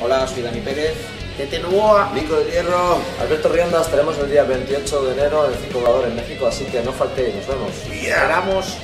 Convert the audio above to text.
Hola, soy Dani Pérez. Tete Novoa. Nico de Hierro. Alberto Rienda, estaremos el día 28 de enero en el 5 en México, así que no faltéis, nos vemos. Esperamos